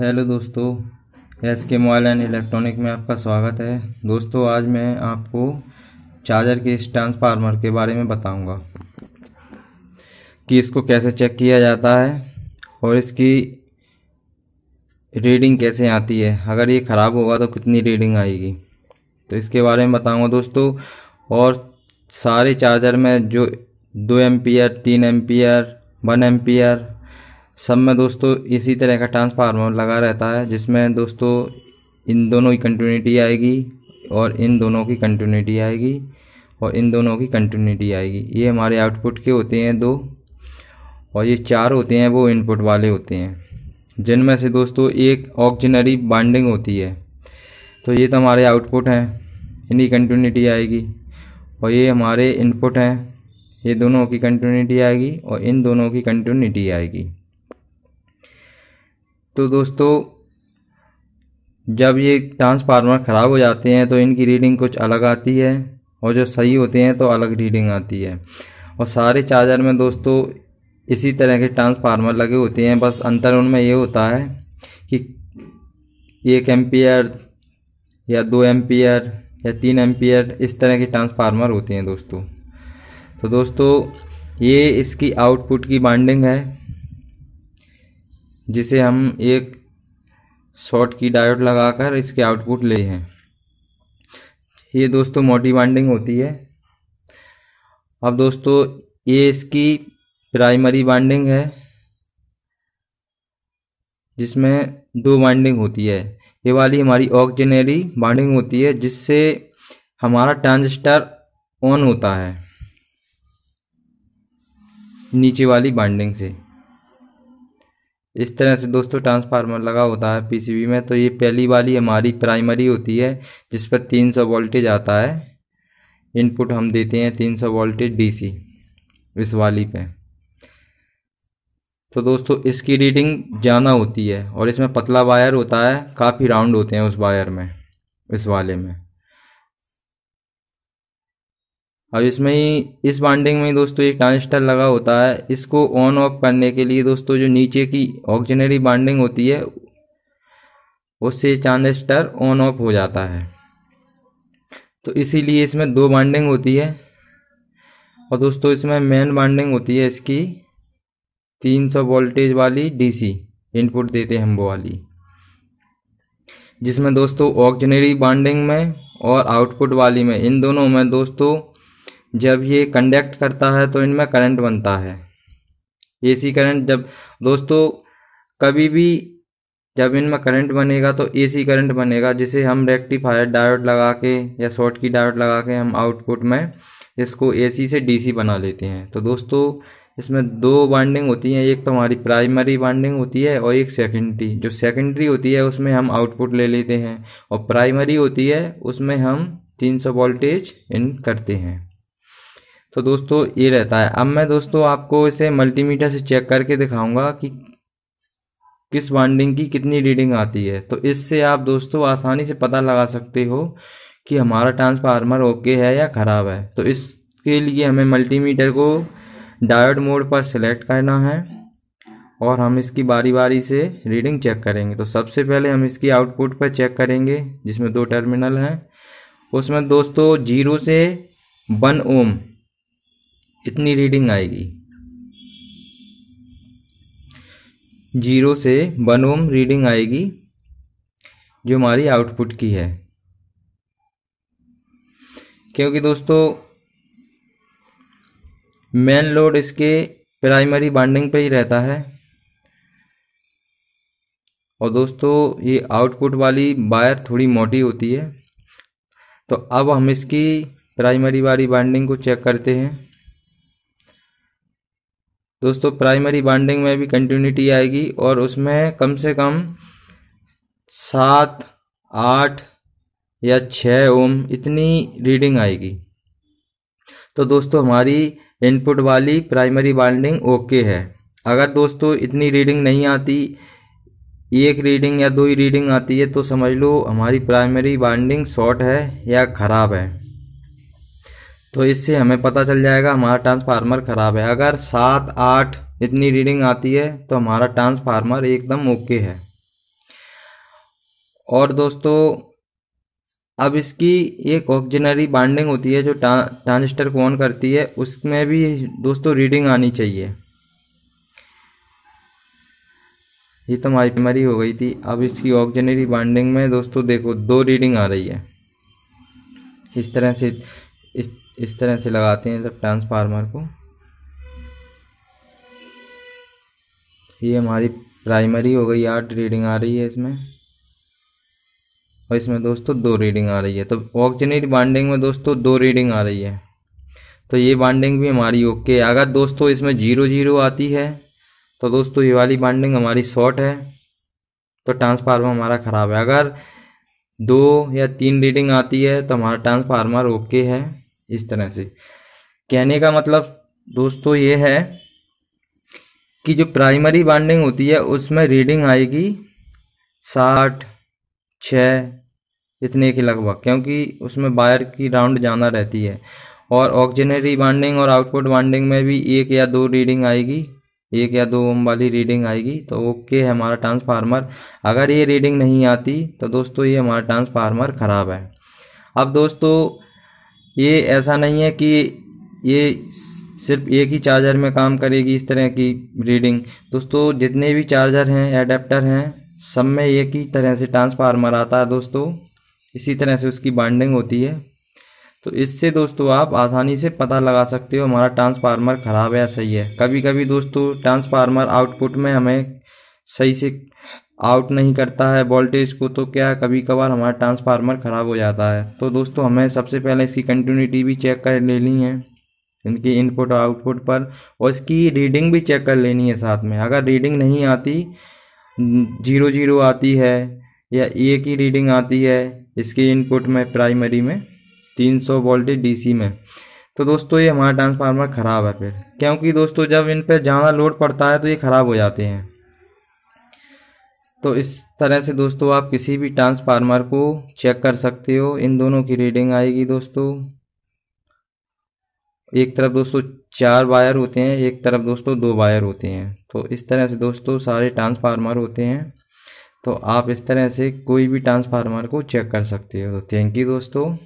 Hello दोस्तों S के mobile and electronic में आपका स्वागत है। दोस्तों, आज मैं आपको चार्जर के इस ट्रांसफार्मर के बारे में बताऊँगा कि इसको कैसे चेक किया जाता है और इसकी रीडिंग कैसे आती है। अगर ये ख़राब होगा तो कितनी रीडिंग आएगी तो इसके बारे में बताऊँगा दोस्तों। और सारे चार्जर में जो दो एम्पियर, तीन एम्पियर, वन एम्पियर सब में दोस्तों इसी तरह का ट्रांसफार्मर लगा रहता है, जिसमें दोस्तों इन दोनों की कंटिन्यूटी आएगी और इन दोनों की कंटिन्यूटी आएगी और इन दोनों की कंटिन्यूटी आएगी। ये हमारे आउटपुट के होते हैं दो और ये चार होते हैं, वो इनपुट वाले होते हैं। जिनमें से दोस्तों एक ऑक्जनरी बाइंडिंग होती है। तो ये तो हमारे आउटपुट हैं इनकी कंटिन्यूटी आएगी और ये हमारे इनपुट हैं, ये दोनों की कंटिन्यूटी आएगी और इन दोनों की कंटिन्यूटी आएगी। तो दोस्तों, जब ये ट्रांसफार्मर ख़राब हो जाते हैं तो इनकी रीडिंग कुछ अलग आती है और जो सही होते हैं तो अलग रीडिंग आती है। और सारे चार्जर में दोस्तों, इसी तरह के ट्रांसफार्मर लगे होते हैं। बस अंतर उनमें ये होता है कि एक एम्पियर या दो एम्पियर या तीन एम्पियर इस तरह के ट्रांसफार्मर होते हैं दोस्तों। तो दोस्तों, ये इसकी आउटपुट की बाइंडिंग है। जिसे हम एक शॉर्ट की डायोड लगाकर इसके आउटपुट ले हैं। ये दोस्तों मोटी बाइंडिंग होती है। अब दोस्तों, ये इसकी प्राइमरी बाइंडिंग है, जिसमें दो बाइंडिंग होती है। ये वाली हमारी ऑक्जनरी बाइंडिंग होती है, जिससे हमारा ट्रांजिस्टर ऑन होता है, नीचे वाली बाइंडिंग से। इस तरह से दोस्तों ट्रांसफार्मर लगा होता है पीसीबी में तो ये पहली वाली हमारी प्राइमरी होती है, जिस पर 300 वोल्टेज आता है। इनपुट हम देते हैं 300 वोल्टेज डीसी इस वाली पे। तो दोस्तों, इसकी रीडिंग ज़्यादा होती है, और इसमें पतला वायर होता है, काफ़ी राउंड होते हैं उस वायर में, इस वाले में। अब इसमें ही, इस बाइंडिंग में दोस्तों एक ट्रांजिस्टर लगा होता है। इसको ऑन ऑफ़ करने के लिए दोस्तों जो नीचे की ऑक्जनरी बाइंडिंग होती है, उससे ट्रांजिस्टर ऑन ऑफ़ हो जाता है। तो इसीलिए इसमें दो बाइंडिंग होती है और दोस्तों इसमें मेन बाइंडिंग होती है इसकी 300 वोल्टेज वाली डीसी इनपुट देते हैं हम वो वाली। जिसमें दोस्तों ऑक्जनरी बाइंडिंग में और आउटपुट वाली में, इन दोनों में दोस्तों जब ये कंडक्ट करता है तो इनमें करंट बनता है। एसी करंट जब, दोस्तों, कभी भी जब इनमें करंट बनेगा तो एसी करंट बनेगा, जिसे हम रेक्टिफायर डायोड लगा के या शॉर्ट की डायोड लगा के हम आउटपुट में इसको एसी से डीसी बना लेते हैं। तो दोस्तों, इसमें दो बाइंडिंग होती हैं, एक तो हमारी प्राइमरी बाइंडिंग होती है और एक सेकेंडरी जो सेकेंडरी होती है, उसमें हम आउटपुट ले लेते हैं और प्राइमरी होती है, उसमें हम 300 वोल्टेज इन करते हैं। तो दोस्तों, ये रहता है। अब मैं दोस्तों आपको इसे मल्टीमीटर से चेक करके दिखाऊँगा कि किस बाइंडिंग की कितनी रीडिंग आती है। तो इससे आप दोस्तों आसानी से पता लगा सकते हो कि हमारा ट्रांसफार्मर ओके है या ख़राब है। तो इसके लिए हमें मल्टीमीटर को डायोड मोड पर सिलेक्ट करना है और हम इसकी बारी बारी से रीडिंग चेक करेंगे। तो सबसे पहले हम इसकी आउटपुट पर चेक करेंगे, जिसमें दो टर्मिनल हैं। उसमें दोस्तों ज़ीरो से वन ओम इतनी रीडिंग आएगी। ज़ीरो से वन ओम रीडिंग आएगी, जो हमारी आउटपुट की है। क्योंकि दोस्तों मेन लोड इसके प्राइमरी बाइंडिंग पे ही रहता है। और दोस्तों, ये आउटपुट वाली वायर थोड़ी मोटी होती है। तो अब हम इसकी प्राइमरी वाली बाइंडिंग को चेक करते हैं। दोस्तों प्राइमरी बाइंडिंग में भी कंटिन्यूटी आएगी और उसमें कम से कम सात, आठ या छः ओम इतनी रीडिंग आएगी। तो दोस्तों, हमारी इनपुट वाली प्राइमरी बाइंडिंग ओके है। अगर दोस्तों इतनी रीडिंग नहीं आती, एक रीडिंग या दो ही रीडिंग आती है तो समझ लो हमारी प्राइमरी बाइंडिंग शॉर्ट है या ख़राब है। तो इससे हमें पता चल जाएगा हमारा ट्रांसफार्मर ख़राब है। अगर सात, आठ इतनी रीडिंग आती है तो हमारा ट्रांसफार्मर एकदम ओके है। और दोस्तों, अब इसकी एक ऑक्जनरी बाइंडिंग होती है जो ट्रांजिस्टर को ऑन करती है, उसमें भी दोस्तों रीडिंग आनी चाहिए। ये तो हमारी प्राइमरी हो गई थी। अब इसकी ऑक्जनरी बाइंडिंग में दोस्तों देखो, दो रीडिंग आ रही है। इस तरह से, इस इस तरह से लगाते हैं सब ट्रांसफार्मर को। ये हमारी प्राइमरी हो गई, आठ रीडिंग आ रही है इसमें। और इसमें दोस्तों दो रीडिंग आ रही है। तो ऑक्जनरी बाइंडिंग में दोस्तों दो रीडिंग आ रही है। तो ये बाइंडिंग भी हमारी ओके है। अगर दोस्तों इसमें ज़ीरो ज़ीरो आती है तो दोस्तों ये वाली बाइंडिंग हमारी शॉर्ट है। तो ट्रांसफार्मर हमारा ख़राब है। अगर दो या तीन रीडिंग आती है तो हमारा ट्रांसफार्मर ओके है। इस तरह से। कहने का मतलब दोस्तों ये है कि जो प्राइमरी बाइंडिंग होती है, उसमें रीडिंग आएगी साठ छ इतने की लगभग, क्योंकि उसमें वायर की राउंड ज़्यादा रहती है। और ऑक्जनरी बाइंडिंग और आउटपुट बाइंडिंग में भी एक या दो रीडिंग आएगी, एक या दो ओम वाली रीडिंग आएगी तो ओके है हमारा ट्रांसफार्मर अगर ये रीडिंग नहीं आती तो दोस्तों ये हमारा ट्रांसफार्मर ख़राब है। अब दोस्तों ये ऐसा नहीं है कि ये सिर्फ़ एक ही चार्जर में काम करेगी इस तरह की रीडिंग। दोस्तों, जितने भी चार्जर हैं एडेप्टर हैं, सब में एक ही तरह से ट्रांसफार्मर आता है दोस्तों। इसी तरह से उसकी बाइंडिंग होती है। तो इससे दोस्तों, आप आसानी से पता लगा सकते हो हमारा ट्रांसफार्मर ख़राब है या सही है। कभी कभी दोस्तों ट्रांसफार्मर आउटपुट में हमें सही से आउट नहीं करता है वोल्टेज को तो क्या कभी कभार हमारा ट्रांसफार्मर ख़राब हो जाता है? तो दोस्तों, हमें सबसे पहले इसकी कंटिन्यूटी भी चेक कर लेनी है, इनकी इनपुट और आउटपुट पर, और इसकी रीडिंग भी चेक कर लेनी है साथ में। अगर रीडिंग नहीं आती ज़ीरो ज़ीरो आती है, या ए की रीडिंग आती है, इसके इनपुट में प्राइमरी में 300 वोल्टेज डीसी में। तो दोस्तों, ये हमारा ट्रांसफार्मर ख़राब है फिर। क्योंकि दोस्तों, जब इन पर ज़्यादा लोड पड़ता है तो ये ख़राब हो जाते हैं। तो इस तरह से दोस्तों आप किसी भी ट्रांसफार्मर को चेक कर सकते हो। इन दोनों की रीडिंग आएगी दोस्तों। एक तरफ़ दोस्तों चार वायर होते हैं, एक तरफ़ दोस्तों दो वायर होते हैं। तो इस तरह से दोस्तों सारे ट्रांसफार्मर होते हैं। तो आप इस तरह से कोई भी ट्रांसफार्मर को चेक कर सकते हो। तो थैंक यू दोस्तों।